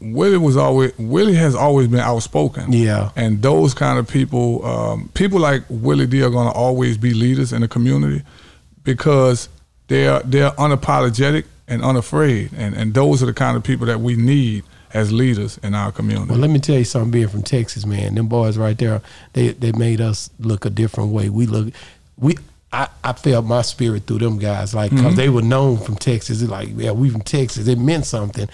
Willie was always Willie has always been outspoken. Yeah. and those kind of people, um, people like Willie D are gonna always be leaders in the community because they're they're unapologetic and unafraid, and and those are the kind of people that we need as leaders in our community. Well, let me tell you something. Being from Texas, man, them boys right there, they they made us look a different way. We look, we. I, I felt my spirit through them guys, like, because they were known from Texas. It's like, yeah, we from Texas. It meant something.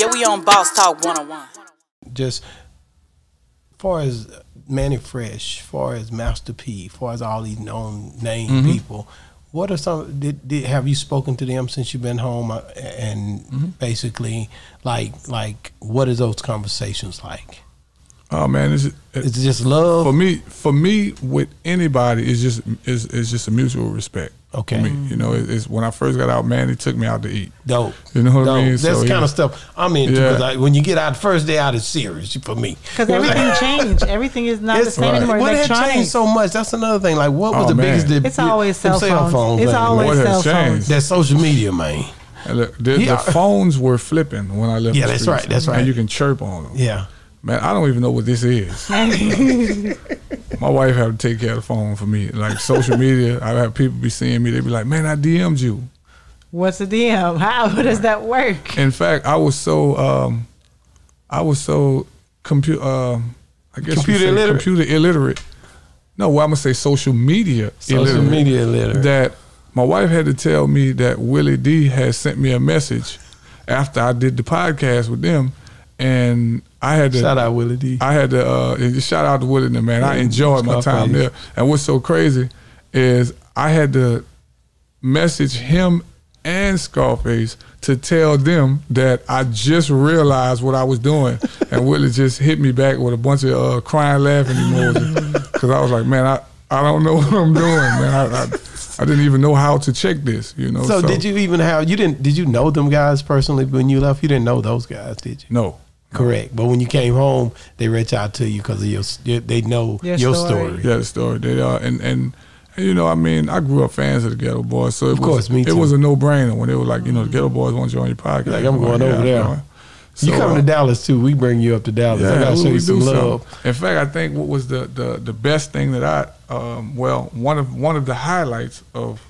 Yeah, we on Boss Talk 101. Just far as Mannie Fresh, far as Master P, far as all these known name Mm-hmm. people, what are some? Did, did have you spoken to them since you've been home? Uh, And Mm-hmm. basically, like, like, what is those conversations like? Oh man, it's, Is it just love? for me, for me, with anybody, it's just it's, it's just a mutual respect. Okay. For me, you know, it, it's when I first got out, man, he took me out to eat. Dope. You know what I mean? That's So, the kind yeah. of stuff I'm into. Yeah. 'cause I, when you get out, first day out is serious for me. Because everything changed. Everything is not the It's- same anymore. What had Electronic. changed so much? That's another thing. Like, what was Oh, the man. biggest? It's always them cell phones. It's baby. always What cell phones. that social media, man. And look, the, Yeah. the phones were flipping when I left. Yeah, the that's right, that's right. And you can chirp on them. Yeah. Man, I don't even know what this is. My wife had to take care of the phone for me. Like social media, I have people be seeing me. They be like, "Man, I DM'd you." What's a DM? How does that work? In fact, I was so um, I was so computer. Um, I guess Computer say illiterate? Computer illiterate. No, well, I'm gonna say social media Social illiterate. media illiterate. That my wife had to tell me that Willie D had sent me a message after I did the podcast with them, and I had to Shout out Willie D. I had to uh, shout out to Willie and man. I enjoyed my time there. And what's so crazy is I had to message him and Scarface to tell them that I just realized what I was doing, and Willie just hit me back with a bunch of uh, crying, laughing emojis because I was like, man, I, I don't know what I'm doing, man. I, I, I didn't even know how to check this, you know. so, did you even have you didn't did you know them guys personally when you left? You didn't know those guys, did you? No, Correct. But when you came home, they reached out to you because of your, your they know Your your, story. story. Yeah, the story. They are, and and and, you know, I mean, I grew up fans of the Geto Boys, so it Of was, course, me It was a no brainer when they were like, you know, the Geto Boys want you on your podcast. Like, I'm going over there. going. you So, come uh, to Dallas too. We bring you up to Dallas. I Yeah, gotta we- show you some do love. something. In fact, I think what was the, the the best thing that I, um, well, one of one of the highlights of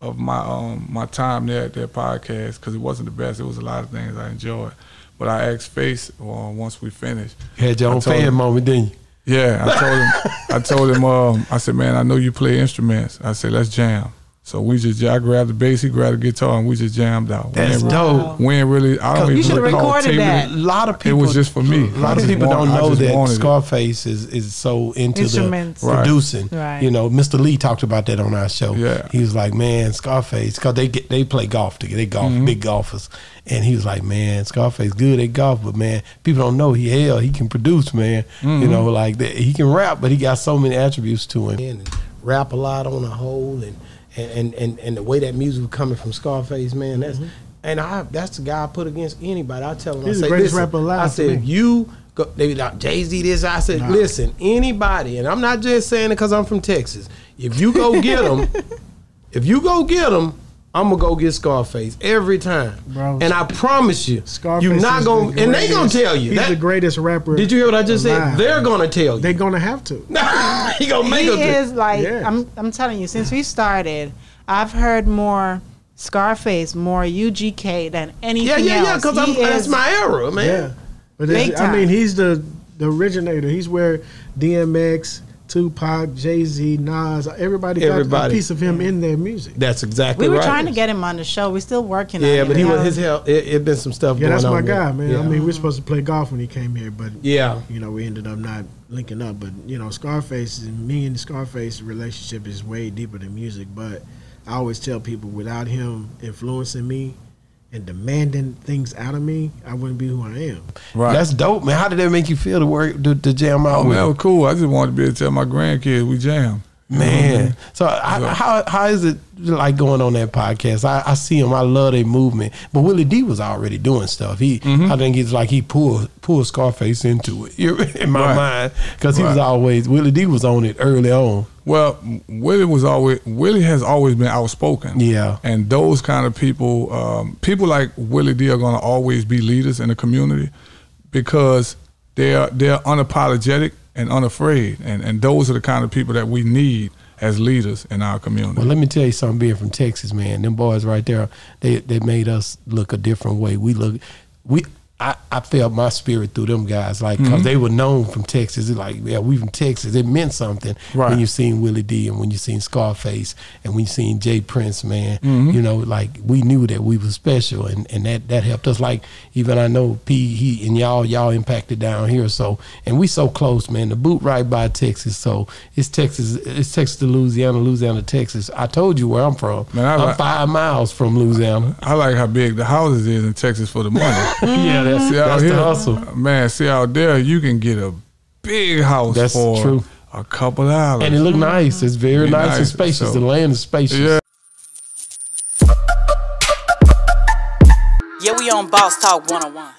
of my um my time there at that podcast because it wasn't the best. It was a lot of things I enjoyed, but I asked Face uh, once we finished. You had your own fan him- moment, didn't you? Yeah, I told him. I told him. Um, I said, man, I know you play instruments. I said, let's jam. So we just, I grabbed the bass, he grabbed the guitar, and we just jammed out. We That's ain't- dope. We ain't really. I don't You even should've recall recorded taping that. it. A lot of people. It was just for me. A lot of people want- don't know that. Scarface is, is so into Instruments. the Right. producing. Right. You know, Mr. Lee talked about that on our show. Yeah. he was like, "Man, Scarface," because they get they play golf together. They golf, Mm-hmm. big golfers, and he was like, "Man, Scarface good at golf, but man, people don't know he hell he can produce, man. Mm-hmm. You know, like that, he can rap, but he got so many attributes to him. And rap a lot on a whole, and and and and the way that music was coming from Scarface, man, that's. Mm-hmm. And I, that's the guy I put against anybody. I tell him, He's I the say, greatest rapper alive I said, you go, they be like Jay Z this. I said, listen, anybody, and I'm not just saying it because I'm from Texas. If you go get them, if you go get them, I'm gonna go get Scarface every time, Bro, And I promise you, Scarface you're not gonna, the and they gonna tell you. He's That- the greatest rapper. did you hear what I just alive. said? They're gonna tell you. They're gonna have to. he gonna make he them. is like Yeah. I'm. I'm telling you, since we started, I've heard more Scarface, more UGK than anything yeah, yeah, yeah. else. Because I'm He that's my era, man. Yeah, but Big it's- I mean, he's the the originator. He's where DMX, Tupac, Jay Z, Nas, everybody, got a piece of him in their music. That's exactly We were right. trying to get him on the show. We're still working on it. Yeah, but he was his hell. It, it been some stuff. Yeah, going that's on my with guy, man. Yeah. I mean, we're supposed to play golf when he came here, but yeah. you know, we ended up not linking up. But you know, Scarface, and me and Scarface relationship is way deeper than music. But I always tell people, without him influencing me and demanding things out of me, I wouldn't be who I am. Right. That's dope, man. How did that make you feel to work to, to jam out Oh, with? that was cool. I just wanted to be able to tell my grandkids we jam. Man, so I, how how is it like going on that podcast? I, I see him. I love their movement. But Willie D was already doing stuff. He, Mm-hmm. I think it's like he pulled pulled Scarface into it in my Right. mind because he was always Willie D was on it early on. Well, Willie was always Willie has always been outspoken. Yeah. and those kind of people, um, people like Willie D are going to always be leaders in the community because they're they're unapologetic and unafraid, and and those are the kind of people that we need as leaders in our community. Well, let me tell you something. Being from Texas, man, them boys right there, they they made us look a different way. We look, we. I, I felt my spirit through them guys, like because mm-hmm. they were known from Texas. It's like, yeah, we from Texas. It meant something Right. when you seen Willie D and when you seen Scarface and when you seen J. Prince, man. Mm-hmm. You know, like we knew that we was special, and, and that that helped us. Like even I know P he and y'all y'all impacted down here, so and we so close, man. The boot right by Texas, so it's Texas, it's Texas to Louisiana, Louisiana to Texas. I told you where I'm from. Man, I I'm like- five miles from Louisiana. I like how big the houses is in Texas for the money. yeah, that's, See out that's here, the hustle. man. See out there, you can get a big house That's for true. a couple dollars. And it look nice. It's very Be nice, and spacious. so- the land is spacious. yeah. Yeah, we on Boss Talk 101.